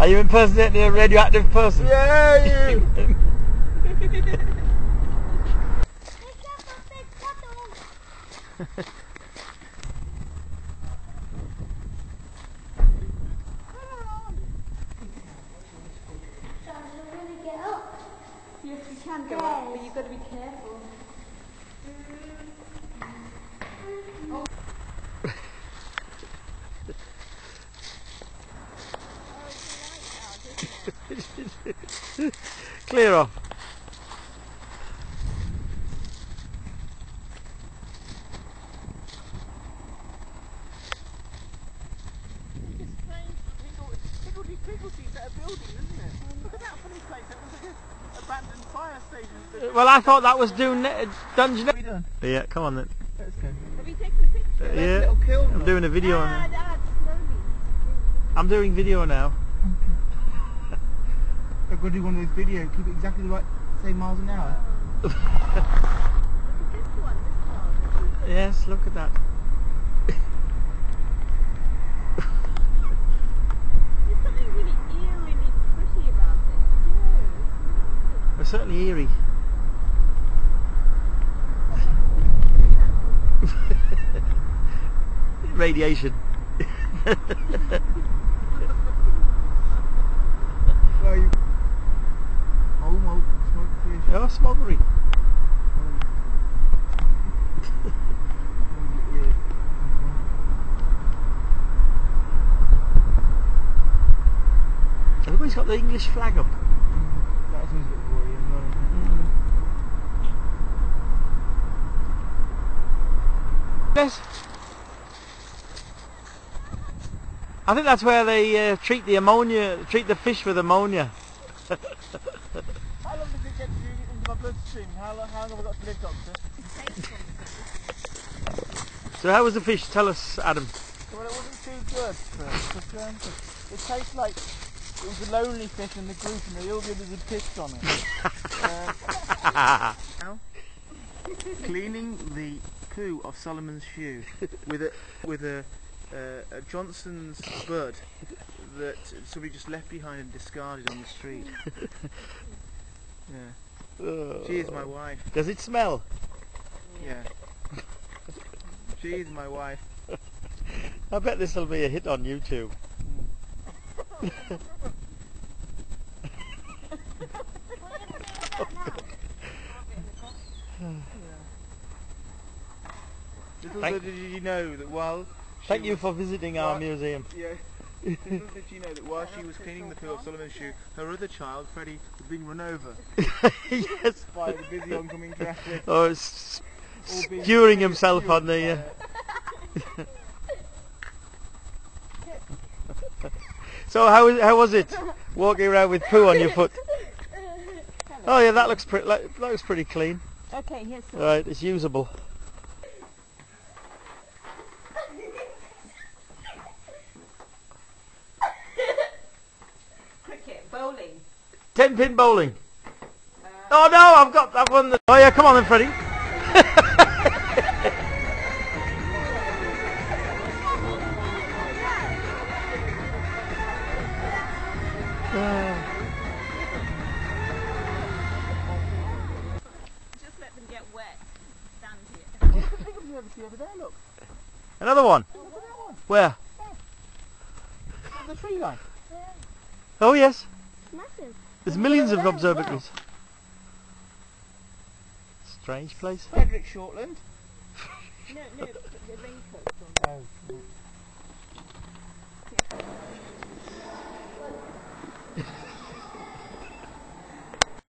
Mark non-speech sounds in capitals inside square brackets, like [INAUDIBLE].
Are you impersonating a radioactive person? Yeah. Yes, we can go up, but you've got to be careful. [LAUGHS] Clear off. Well, I thought that was doing uh, Dungeon. What are you doing? Yeah, come on then. Let's go. Have you taken a picture? Yeah, Little kiln. I'm doing a video on it. I'm doing video now. I've got to do one of those videos. Keep it exactly the right, same miles an hour. Look one, this. Yes, look at that. There's something really eerily pretty about it. Yeah. We're certainly eerie. [LAUGHS] Radiation. Where Oh, smoke fish. oh, smokery. Everybody's got the English flag up. That's always a bit worrying. well. Yes. I think that's where they uh, treat the ammonia, treat the fish with ammonia. [LAUGHS] How long does it get to into my bloodstream? How long, how long have I got to live, doctor? So how was the fish? Tell us, Adam. Well, it wasn't too good. But, but, um, it tastes like it was a lonely fish in the group and the all the others had pissed on it. Um, [LAUGHS] cleaning the poo of Solomon's shoe with a with a, uh, a Johnson's bud that somebody just left behind and discarded on the street. [LAUGHS] Yeah, she is my wife. Does it smell? Yeah, [LAUGHS] she is my wife. I bet this will be a hit on YouTube. Little Thank- did you know that while Thank you for visiting our museum. Yeah. Little did you know that while she was cleaning the poo of Solomon's shoe, her other child, Freddie, was being run over [LAUGHS] yes. by the busy oncoming traffic. Oh, it's all being skewering himself on the. fueled Uh, [LAUGHS] so how was- how was it? Walking around with poo on your foot. [LAUGHS] Oh yeah, that looks pretty. That looks pretty clean. Okay, here's some. Right, it's usable. Cricket, bowling. Ten pin bowling. Oh no, I've got I've won the. Oh yeah, come on then, Freddie. Just let them get wet. Stand here. over there, look. Another one. One. Where? The tree line. Oh yes. Massive. There's millions of observatories. Strange place. Frederick Shortland. [LAUGHS] No, no, the raincoat.